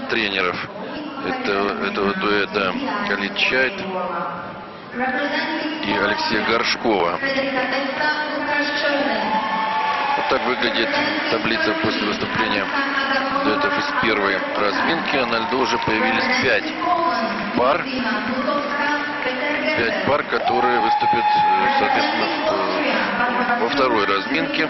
тренеров этого, этого дуэта Калит Чайт и Алексея Горшкова. Вот так выглядит таблица после выступления дуэтов из первой разминки. На льду уже появились пять пар. Пять пар, которые выступят, э, соответственно, в, во второй разминке.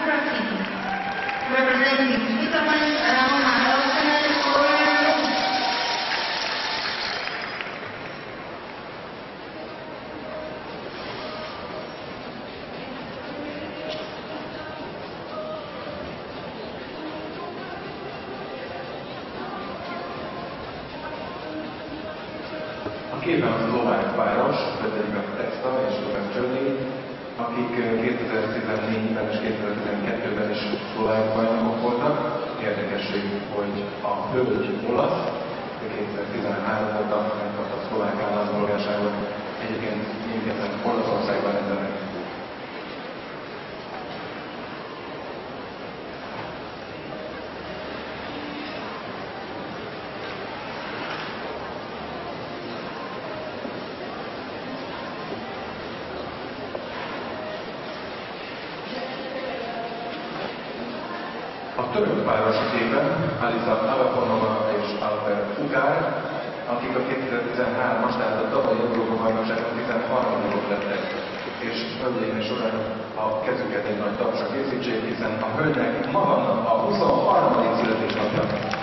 Hölgy olasz, 2013 óta megkapta a szlovák állampolgárságot, egyébként mindketten Olaszországban rendelnek. A török páros képben Alisa Navakonova és Albert Fugár, akik a 2013-as, tehát a tavalyi Európa bajnokságon 13 lettek. És hölgyeim uraim, a kezüket egy nagy tapsra készítsék, hiszen a hölgynek ma van a 23. születésnapja.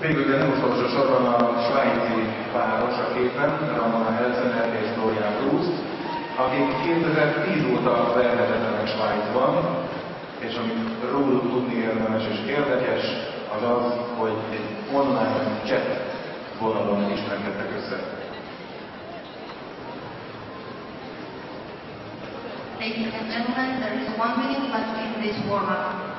Végül, de nem utolsó sorban a svájci páros a képen, Ramona Helsener és Dorian Bruce, akik 2010 óta verhetetlenek Svájcban, és amit róluk tudni érdemes és érdekes, az az, hogy egy online chat vonalon ismerkedtek össze. Ladies and gentlemen, there is one minute left in this warm-up.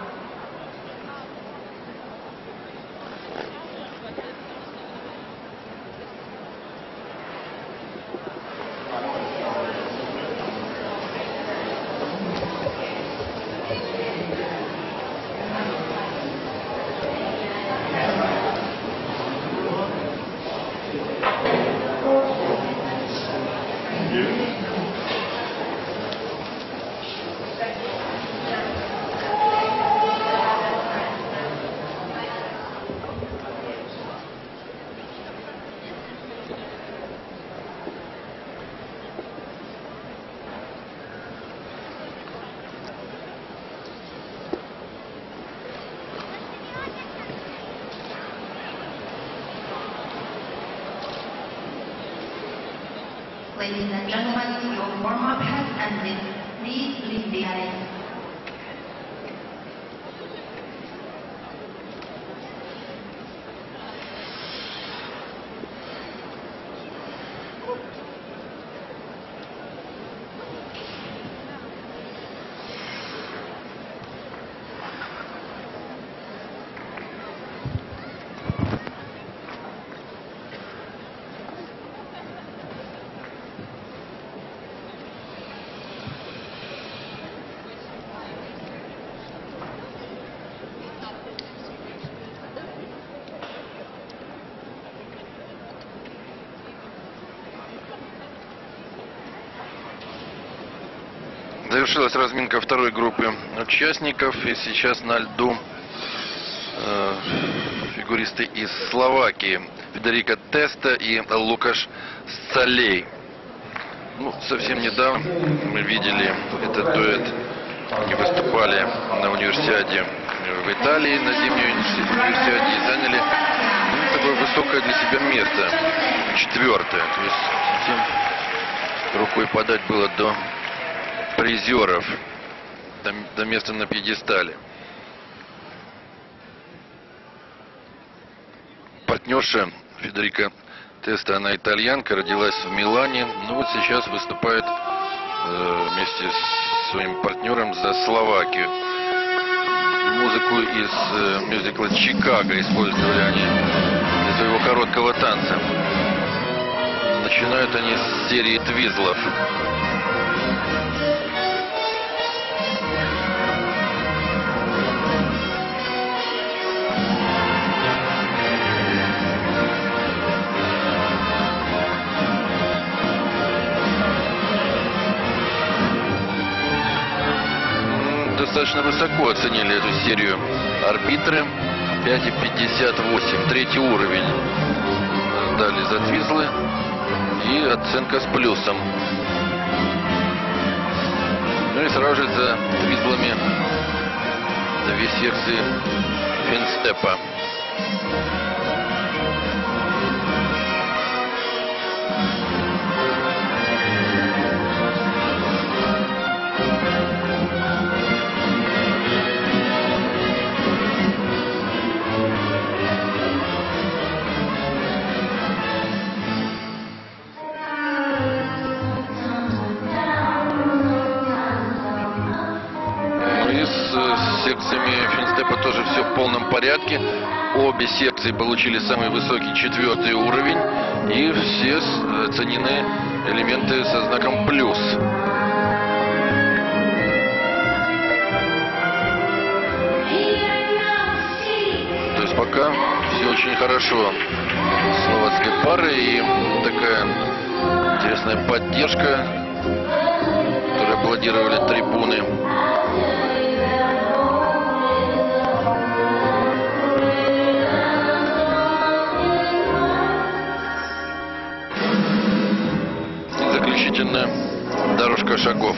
Ladies and gentlemen, your warm-up has ended. Please leave the ice. Завершилась разминка второй группы участников. И сейчас на льду э, фигуристы из Словакии. Федерико Теста и Лукаш Салей. Ну, совсем недавно мы видели этот дуэт. Они выступали на универсиаде в Италии, на зимней универсиаде и заняли ну, такое высокое для себя место. Четвертое. То есть совсем рукой подать было до призеров, до, до места на пьедестале. Партнерша Федерика Теста, она итальянка, родилась в Милане, но вот сейчас выступает э, вместе с своим партнером за Словакию. Музыку из э, мюзикла «Чикаго» использовали они для своего короткого танца. Начинают они с серии твизлов. Достаточно высоко оценили эту серию арбитры. 5,58. Третий уровень дали за твизлы. И оценка с плюсом. Ну и сразу же за твизлами две секции финстепа. Секциями финстепа тоже все в полном порядке. Обе секции получили самый высокий четвертый уровень. И все оценены элементы со знаком плюс. То есть пока все очень хорошо с словацкой парой и такая интересная поддержка, которой аплодировали трибуны. Заключительная дорожка шагов.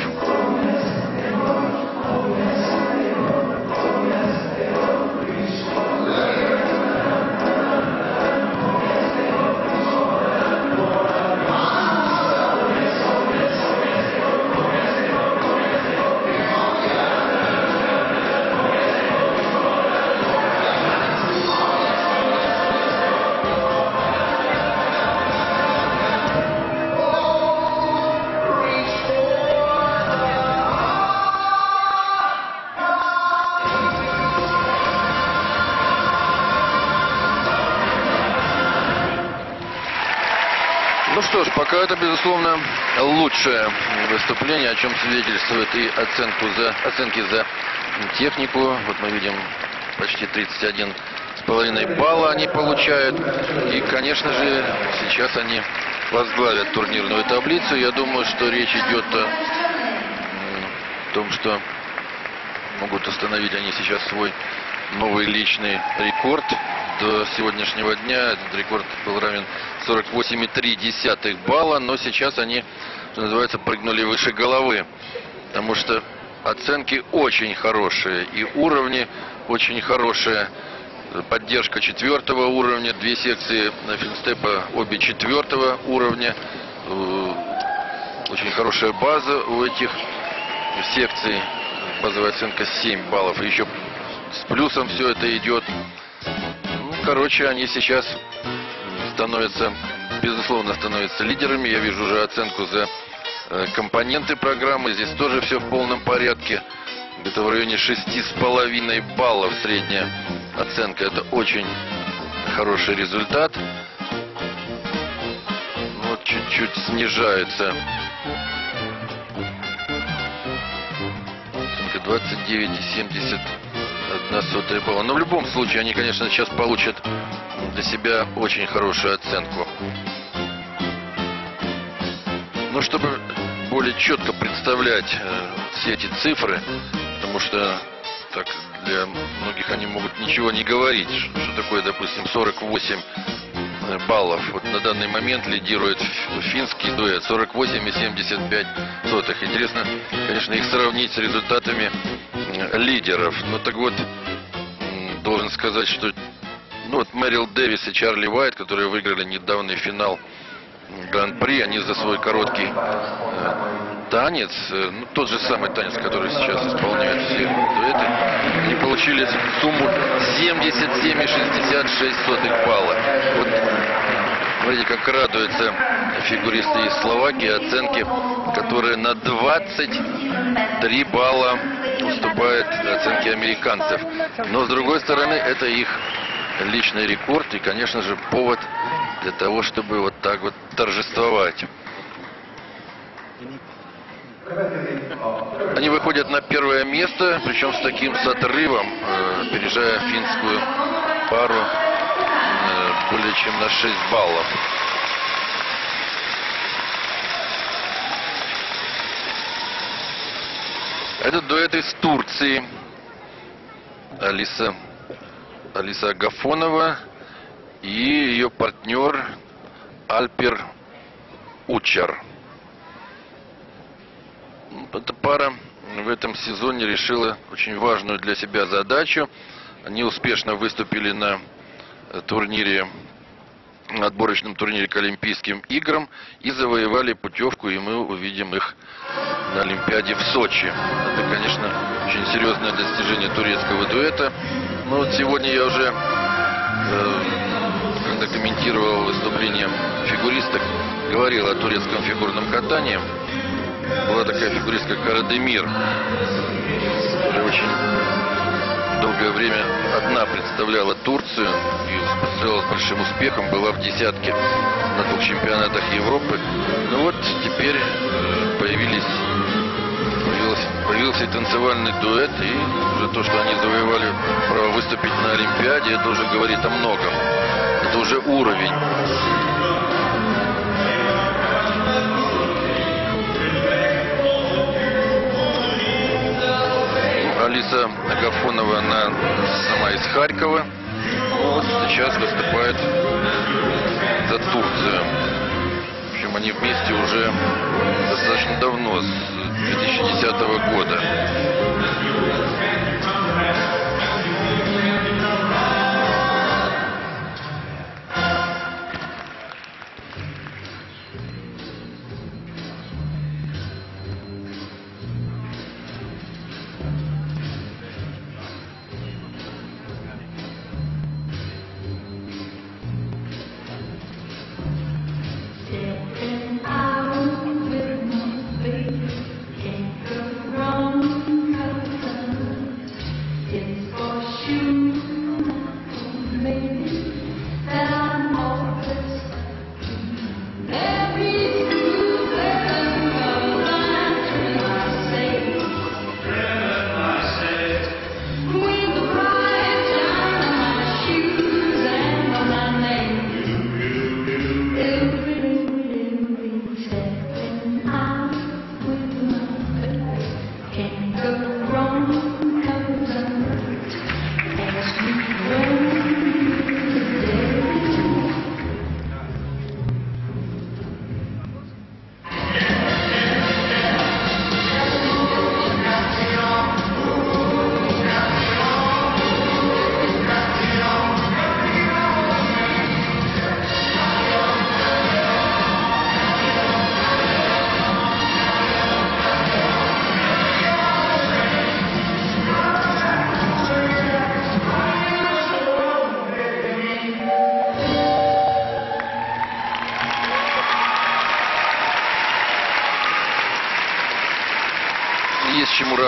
Лучшее выступление, о чем свидетельствует и оценку за, оценки за технику. Вот мы видим почти 31 с половиной балла они получают. И, конечно же, сейчас они возглавят турнирную таблицу. Я думаю, что речь идет о том, что могут установить они сейчас свой новый личный рекорд. До сегодняшнего дня этот рекорд был равен 48,3 балла, но сейчас они, что называется, прыгнули выше головы, потому что оценки очень хорошие и уровни очень хорошие. Поддержка четвертого уровня, две секции финстепа, обе четвертого уровня. Э, Очень хорошая база у этих секций. Базовая оценка 7 баллов. Еще с плюсом все это идет. Ну, короче, они сейчас становятся, безусловно, становятся лидерами. Я вижу уже оценку за э, компоненты программы. Здесь тоже все в полном порядке. Это в районе 6,5 баллов средняя оценка. Это очень хороший результат. Ну, вот чуть-чуть снижается. 29,70 досуды было. Но в любом случае они, конечно, сейчас получат для себя очень хорошую оценку. Но чтобы более четко представлять э, все эти цифры, потому что так для многих они могут ничего не говорить, что, что такое, допустим, 48 э, баллов. Вот на данный момент лидирует финский дуэт 48,75. Интересно, конечно, их сравнить с результатами лидеров. Ну так вот, должен сказать, что ну вот Мэрил Дэвис и Чарли Уайт, которые выиграли недавний финал Гран-при, они за свой короткий э, танец, э, ну, тот же самый танец, который сейчас исполняют все дуэты, они получили сумму 77,66 балла. Вот, смотрите, как радуются фигуристы из Словакии, оценки, которые на 23 балла уступают оценке американцев. Но, с другой стороны, это их личный рекорд и, конечно же, повод для того, чтобы вот так вот торжествовать. Они выходят на первое место, причем с таким с отрывом, э, опережая финскую пару э, более чем на 6 баллов. Этот дуэт из Турции. Алиса, Алиса Агафонова и ее партнер Альпер Учар. Эта пара в этом сезоне решила очень важную для себя задачу. Они успешно выступили на э, турнире, на отборочном турнире к Олимпийским играм и завоевали путевку, и мы увидим их на Олимпиаде в Сочи. Это, конечно, очень серьезное достижение турецкого дуэта. Но вот сегодня я уже, э, когда комментировал выступление фигуристок, говорил о турецком фигурном катании. Была такая фигуристка Карадемир, которая очень долгое время одна представляла Турцию и представляла с большим успехом, была в десятке на двух чемпионатах Европы. Ну вот теперь э, появились появился, появился и танцевальный дуэт, и уже то, что они завоевали право выступить на Олимпиаде, это уже говорит о многом. Это уже уровень. Алиса Агафонова, она сама из Харькова. Вот сейчас выступает за Турцию. Они вместе уже достаточно давно, с 2010 года.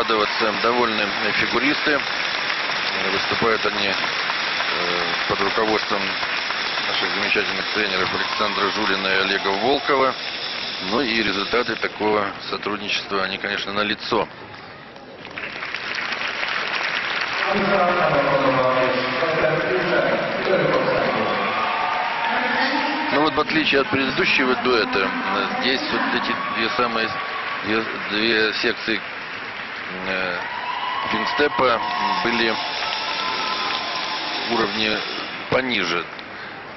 Радоваться. Довольны фигуристы. Выступают они э, под руководством наших замечательных тренеров Александра Жулина и Олега Волкова. Ну и результаты такого сотрудничества, они, конечно, на лицо. Ну вот в отличие от предыдущего дуэта, э, здесь вот эти две самые две, две секции финстепа были уровни пониже.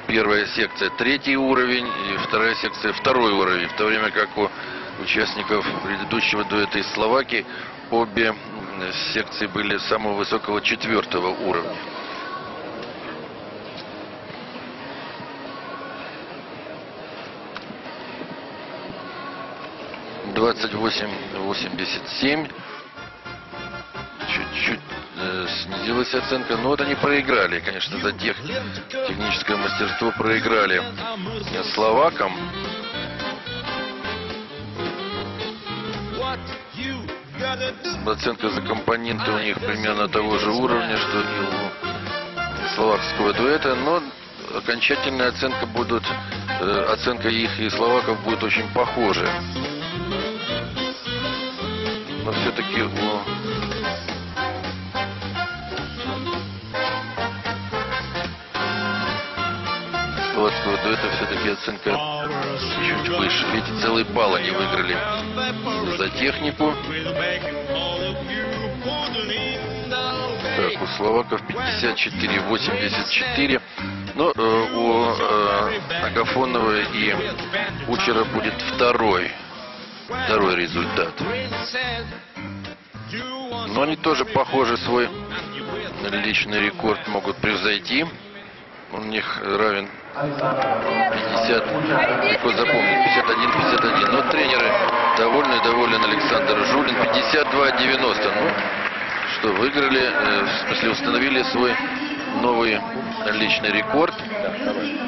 Первая секция третий уровень и вторая секция второй уровень. В то время как у участников предыдущего дуэта из Словакии обе секции были самого высокого четвертого уровня. Двадцать восемь восемьдесят семь. Чуть-чуть э, снизилась оценка, но вот они проиграли, конечно, за тех техническое мастерство проиграли словакам. Оценка за компоненты у них примерно того же уровня, что и у словакского дуэта, но окончательная оценка будут, э, оценка их и словаков будет очень похожа. Но все-таки у словацкого дуэта все-таки оценка чуть выше. Видите, целый балл они выиграли за технику. Так, у словаков 54-84. Но э, у э, Агафонова и Кучера будет второй, второй результат. Но они тоже, похоже, свой личный рекорд могут превзойти. Он у них равен 50, легко запомнить, 51-51. Но тренеры довольны, доволен Александр Жулин. 52-90. Ну, что, выиграли, э, в смысле установили свой новый личный рекорд.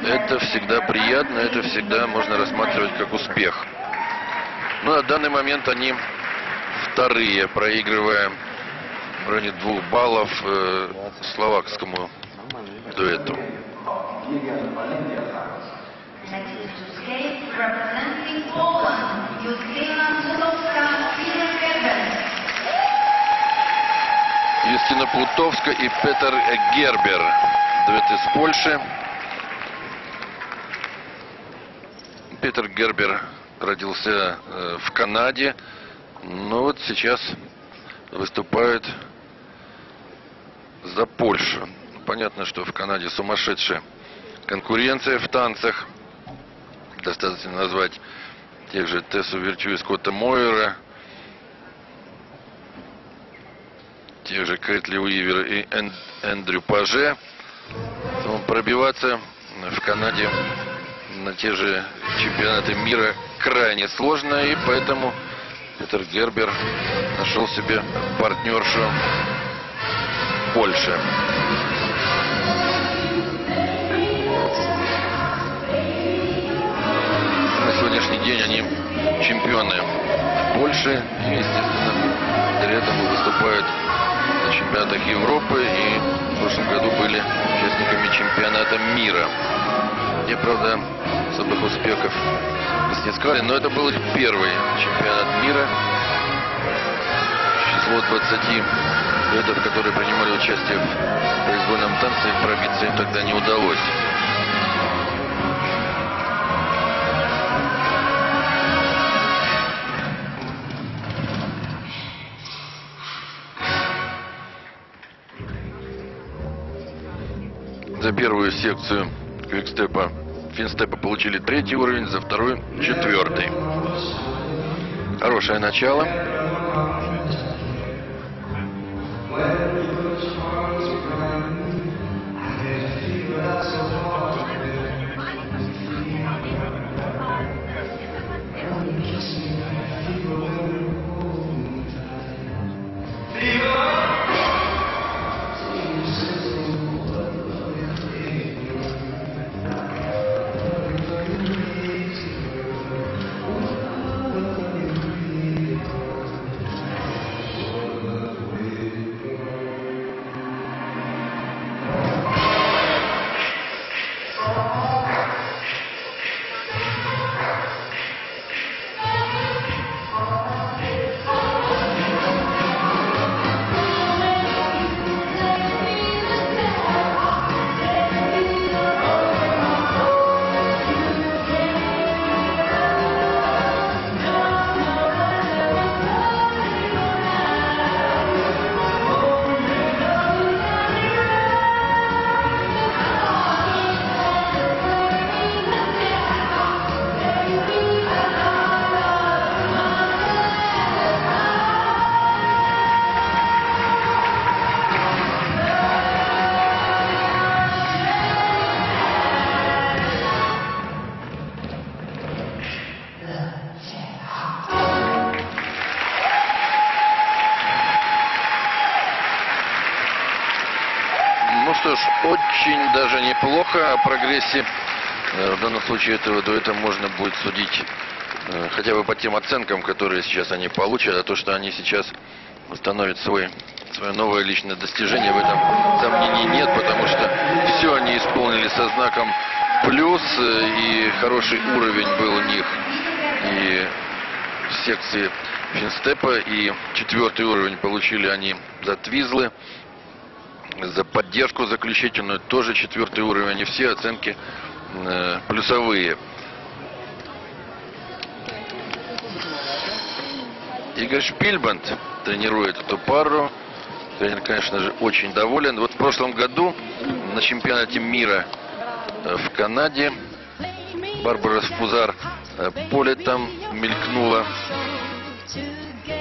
Это всегда приятно, это всегда можно рассматривать как успех. Ну, на данный момент они вторые, проигрывая в районе двух баллов э, словакскому дуэту. Next is to skate representing Poland, Justyna Sudowska, Peter Gerben. Юстина Плутовска и Петер Гербер. Дуэт из Польши. Петер Гербер родился э, в Канаде, но вот сейчас выступает за Польшу. Понятно, что в Канаде сумасшедшая конкуренция в танцах. Достаточно назвать тех же Тессу Верчу и Скотта Мойера, тех же Кэтли Уивер и Эн- Эндрю Паже. Пробиваться в Канаде на те же чемпионаты мира крайне сложно, и поэтому Петер Гербер нашел себе партнершу в сегодняшний день они чемпионы Польши и, естественно, благодаря этому выступают на чемпионатах Европы и в прошлом году были участниками чемпионата мира. Где, правда, особых успехов не снискали, но это был их первый чемпионат мира. Число 20 дуэтов, которые принимали участие в произвольном танце, пробиться им тогда не удалось. Первую секцию квикстепа финстепа получили третий уровень, за второй четвертый. Хорошее начало. Прогрессе. Э, в данном случае этого дуэта можно будет судить э, хотя бы по тем оценкам, которые сейчас они получат, а то, что они сейчас установят свой, свое новое личное достижение, в этом сомнений нет, потому что все они исполнили со знаком плюс, э, и хороший уровень был у них и в секции финстепа, и четвертый уровень получили они за твизлы, за поддержку заключительную, тоже четвертый уровень, и все оценки э, плюсовые. Игорь Шпильбанд тренирует эту пару. Тренер, конечно же, очень доволен. Вот в прошлом году на чемпионате мира э, в Канаде Барбара Спузар э, поле там мелькнула.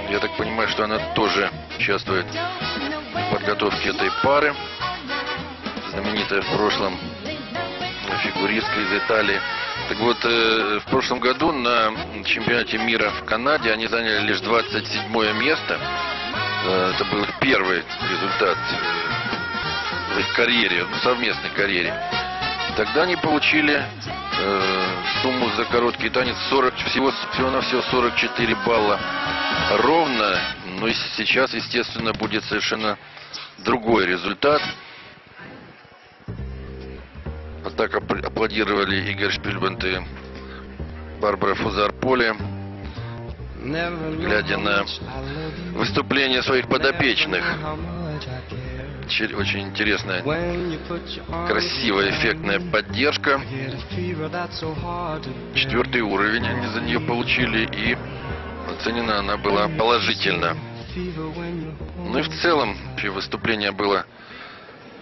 Я так понимаю, что она тоже участвует подготовке этой пары. Знаменитая в прошлом фигуристка из Италии. Так вот, э, в прошлом году на чемпионате мира в Канаде они заняли лишь 27 место. Э, это был их первый результат э, в их карьере, в совместной карьере. Тогда они получили сумму за короткий танец 40, всего, всего-навсего 44 балла ровно. Но и сейчас, естественно, будет совершенно другой результат. Вот так апл- аплодировали Игорь Шпильбанд и Барбара Фузар-Поле, глядя на выступление своих подопечных. Очень интересная, красивая, эффектная поддержка. Четвертый уровень они за нее получили, и оценена она была положительно. Ну и в целом выступление было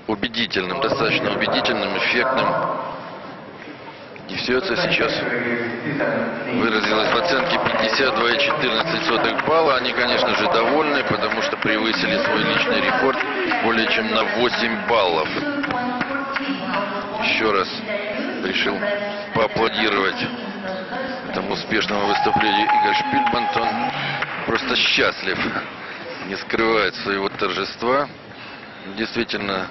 убедительным, достаточно убедительным, эффектным. И все это сейчас выразилось в оценке 52,14 балла. Они, конечно же, довольны, потому что превысили свой личный рекорд более чем на 8 баллов. Еще раз решил поаплодировать этому успешному выступлению Игорь Шпильбанд. Просто счастлив, не скрывает своего торжества. Действительно,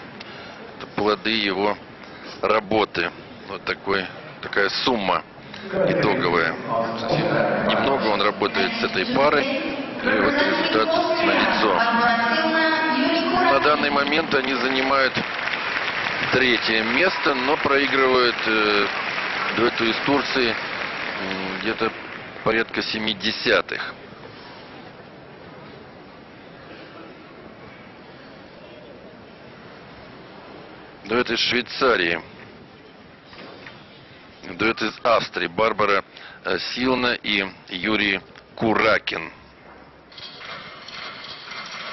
плоды его работы. Вот такой, такая сумма итоговая. Немного он работает с этой парой. И вот результат налицо. На данный момент они занимают третье место, но проигрывают э, дуэту из Турции где-то порядка 70-х. Дуэт из Швейцарии. Дуэт из Австрии. Барбара э, Силна и Юрий Куракин.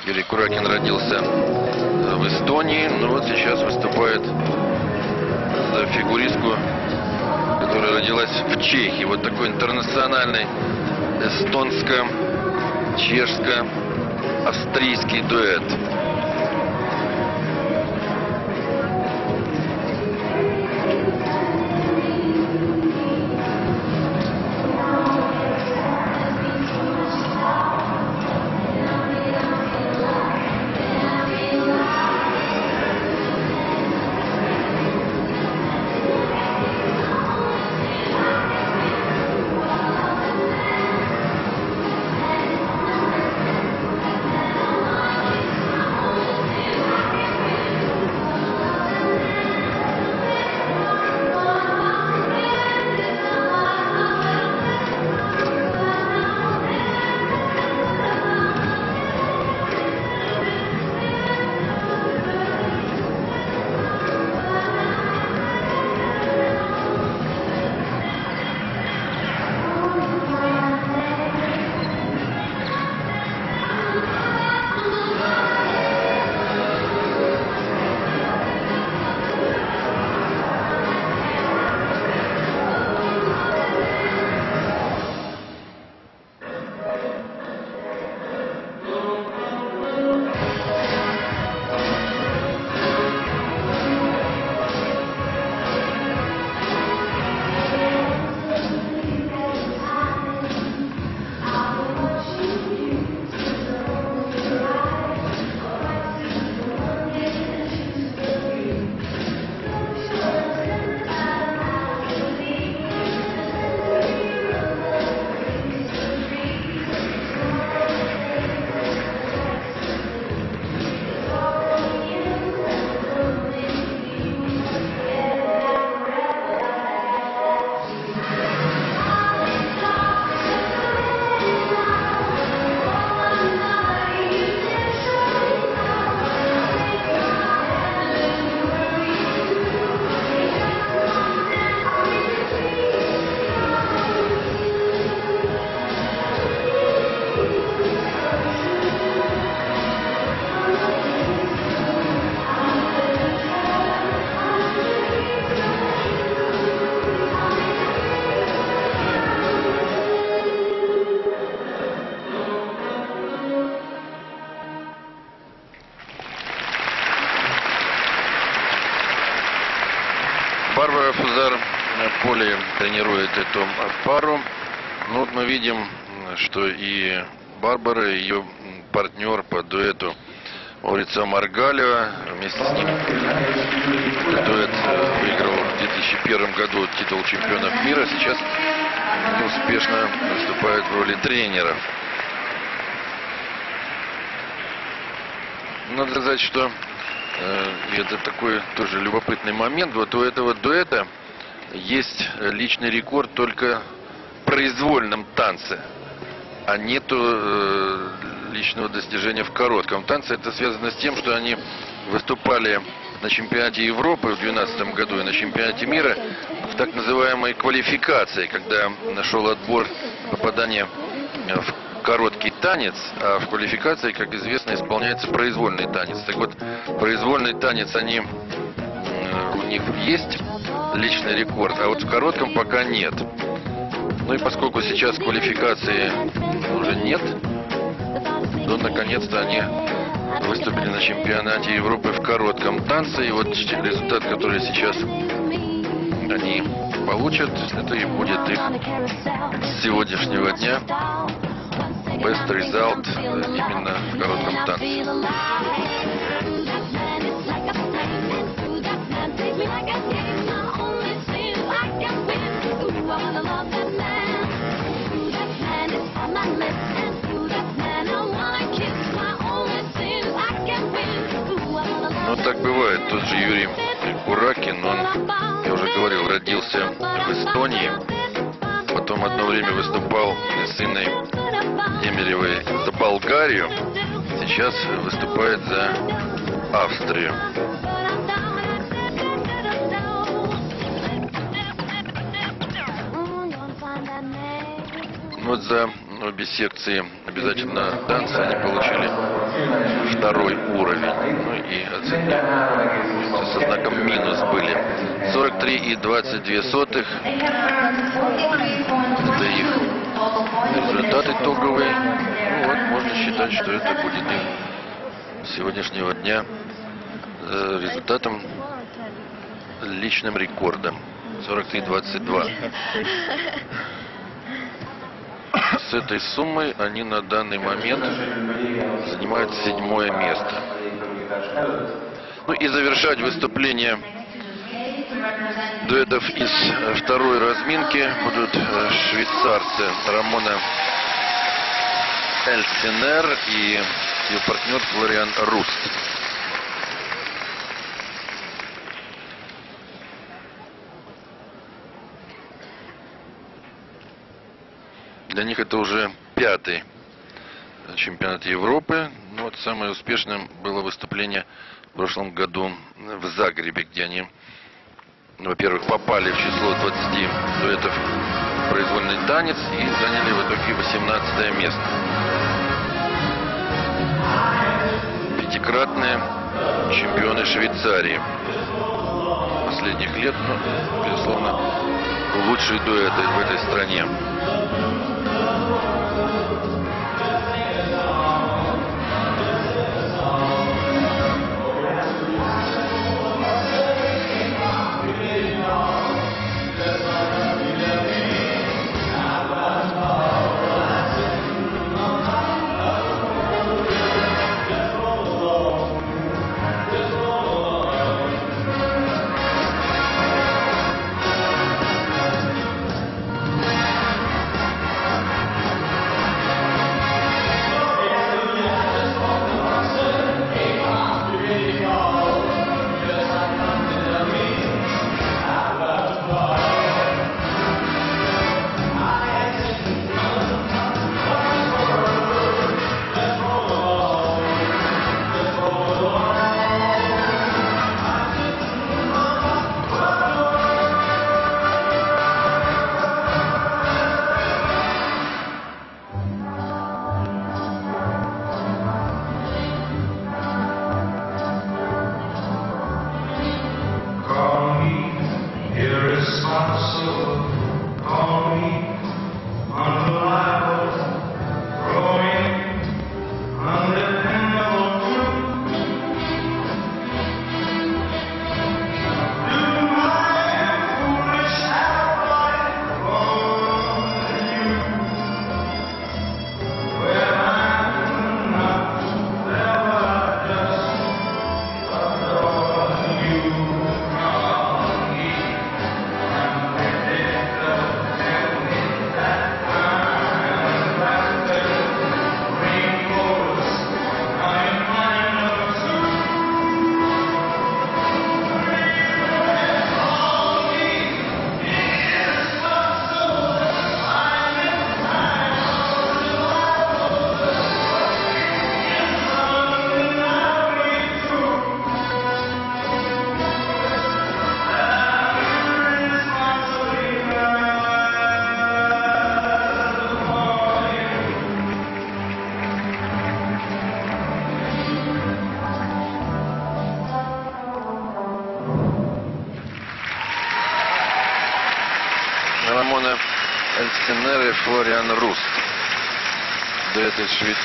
Юрий Куракин родился э, в Эстонии, но вот сейчас выступает за фигуристку, которая родилась в Чехии. Вот такой интернациональный эстонско-чешско-австрийский дуэт. Видим, что и Барбара, и ее партнер по дуэту Орица Маргалева, вместе с ним дуэт э, выиграл в 2001 году титул чемпионов мира. Сейчас успешно выступают в роли тренеров. Надо сказать, что э, это такой тоже любопытный момент. Вот у этого дуэта есть личный рекорд только произвольном танце, а нету э, личного достижения в коротком танце. Это связано с тем, что они выступали на чемпионате Европы в 2012 году и на чемпионате мира в так называемой квалификации, когда нашел отбор попадания в короткий танец, а в квалификации, как известно, исполняется произвольный танец. Так вот, произвольный танец они э, у них есть личный рекорд, а вот в коротком пока нет. Ну и поскольку сейчас квалификации уже нет, то наконец-то они выступили на чемпионате Европы в коротком танце. И вот результат, который сейчас они получат, это и будет их сегодняшнего дня best result именно в коротком танце. Так бывает. Тот же Юрий Куракин, он, я уже говорил, родился в Эстонии. Потом одно время выступал с Инной Демеревой за Болгарию. Сейчас выступает за Австрию. Вот за обе секции обязательно танцы они получили второй уровень. Ну и оценки со знаком минус были. 43 и 22 сотых. Это их результат итоговый. Ну вот, можно считать, что это будет их сегодняшнего дня э, результатом личным рекордом. 43-22. С этой суммой они на данный момент занимают седьмое место. Ну и завершать выступление дуэтов из второй разминки будут э, швейцарцы Рамона Эльсинер и ее партнер Флориан Руст. Для них это уже пятый чемпионат Европы. Ну, вот самое успешным было выступление в прошлом году в Загребе, где они, ну, во-первых, попали в число 20 дуэтов произвольный танец и заняли в итоге 18 место. Пятикратные чемпионы Швейцарии последних лет, ну, безусловно, лучшие дуэты в этой стране.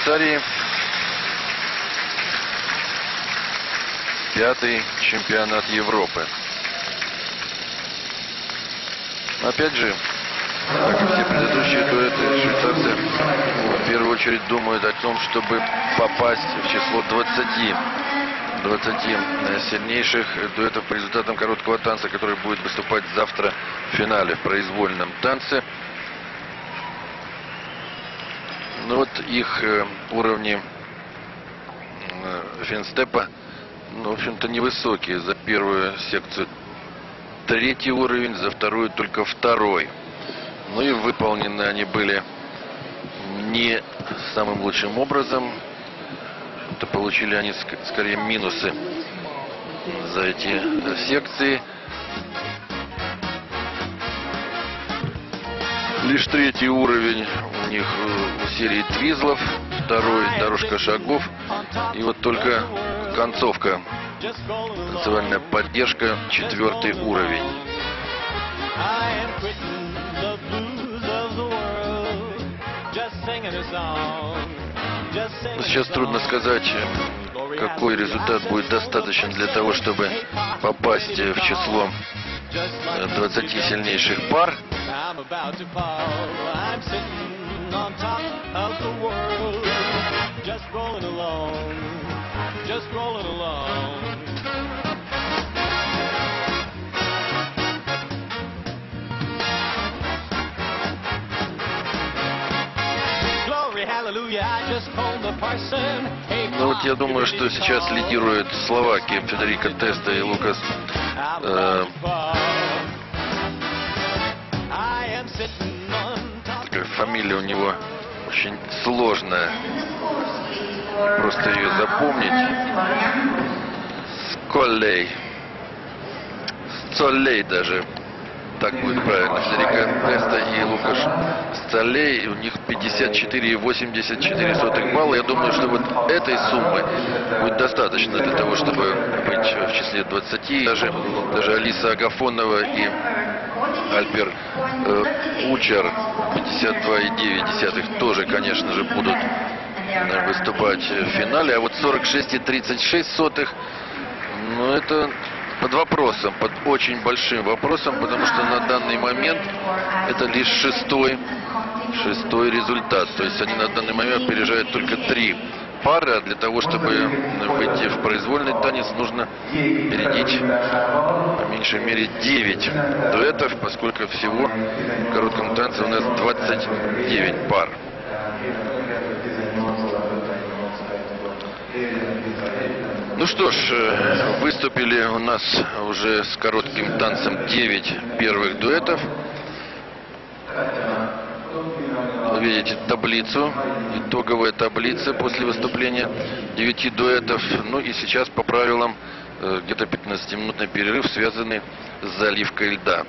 Швейцарии. Пятый чемпионат Европы. Опять же, как и все предыдущие дуэты, швейцарцы в первую очередь думают о том, чтобы попасть в число 20 20 э, сильнейших дуэтов по результатам короткого танца, который будет выступать завтра в финале в произвольном танце. Ну вот их э, уровни э, финстепа, ну, в общем-то, невысокие. За первую секцию третий уровень, за вторую только второй. Ну и выполнены они были не самым лучшим образом. То получили они ск- скорее минусы за эти э, секции. Лишь третий уровень у них э, у серии Твизлов, второй дорожка шагов. И вот только концовка, танцевальная поддержка, четвертый уровень. Ну, Сейчас трудно сказать, э, какой результат будет достаточен для того, чтобы попасть э, в число Just э, like 20 сильнейших пар. I'm about to fall. I'm sitting on top of the world, just rolling along, just rolling along. Ну вот я думаю, что сейчас лидирует Словакия, Федерико Теста и Лукас э, фамилия у него очень сложная. Просто ее запомнить. Сколлей. Сцоллей даже. Так будет правильно. Федерико Теста и Лукаш Сцоллей. У них 54,84 балла. Я думаю, что вот этой суммы будет достаточно для того, чтобы быть в числе 20. Даже, даже Алиса Агафонова и Альпер э, Учер 52,9 тоже, конечно же, будут э, выступать в финале. А вот 46,36 сотых, ну это под вопросом, под очень большим вопросом, потому что на данный момент это лишь шестой, шестой результат. То есть они на данный момент опережают только три пары, а для того, чтобы выйти в произвольный танец, нужно опередить по меньшей мере 9 дуэтов, поскольку всего в коротком танце у нас 29 пар. Ну что ж, э, выступили у нас уже с коротким танцем 9 первых дуэтов. Вы видите таблицу, итоговая таблица после выступления 9 дуэтов. Ну и сейчас по правилам э, где-то 15-минутный перерыв, связанный с заливкой льда.